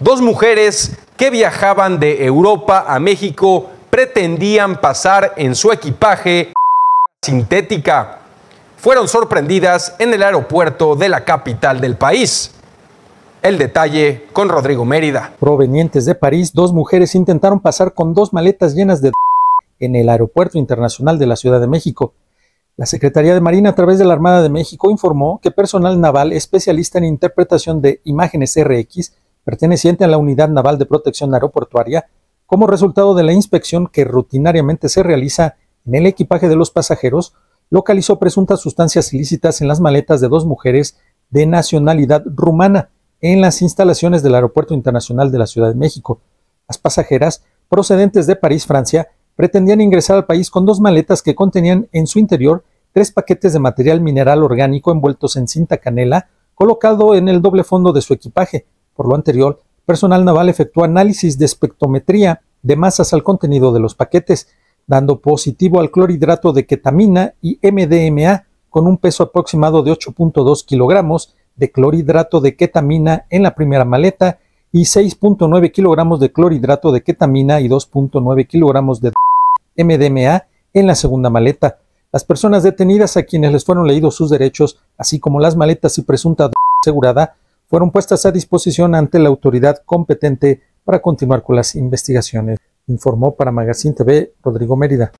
Dos mujeres que viajaban de Europa a México pretendían pasar en su equipaje sintética. Fueron sorprendidas en el aeropuerto de la capital del país. El detalle con Rodrigo Mérida. Provenientes de París, dos mujeres intentaron pasar con dos maletas llenas de en el Aeropuerto Internacional de la Ciudad de México. La Secretaría de Marina a través de la Armada de México informó que personal naval especialista en interpretación de imágenes RX perteneciente a la Unidad Naval de Protección Aeroportuaria, como resultado de la inspección que rutinariamente se realiza en el equipaje de los pasajeros, localizó presuntas sustancias ilícitas en las maletas de dos mujeres de nacionalidad rumana en las instalaciones del Aeropuerto Internacional de la Ciudad de México. Las pasajeras, procedentes de París, Francia, pretendían ingresar al país con dos maletas que contenían en su interior tres paquetes de material mineral orgánico envueltos en cinta canela, colocado en el doble fondo de su equipaje, por lo anterior, personal naval efectuó análisis de espectrometría de masas al contenido de los paquetes, dando positivo al clorhidrato de ketamina y MDMA con un peso aproximado de 8.2 kilogramos de clorhidrato de ketamina en la primera maleta y 6.9 kilogramos de clorhidrato de ketamina y 2.9 kilogramos de MDMA en la segunda maleta. Las personas detenidas a quienes les fueron leídos sus derechos, así como las maletas y presunta asegurada, fueron puestas a disposición ante la autoridad competente para continuar con las investigaciones, informó para Magazine TV Rodrigo Mérida.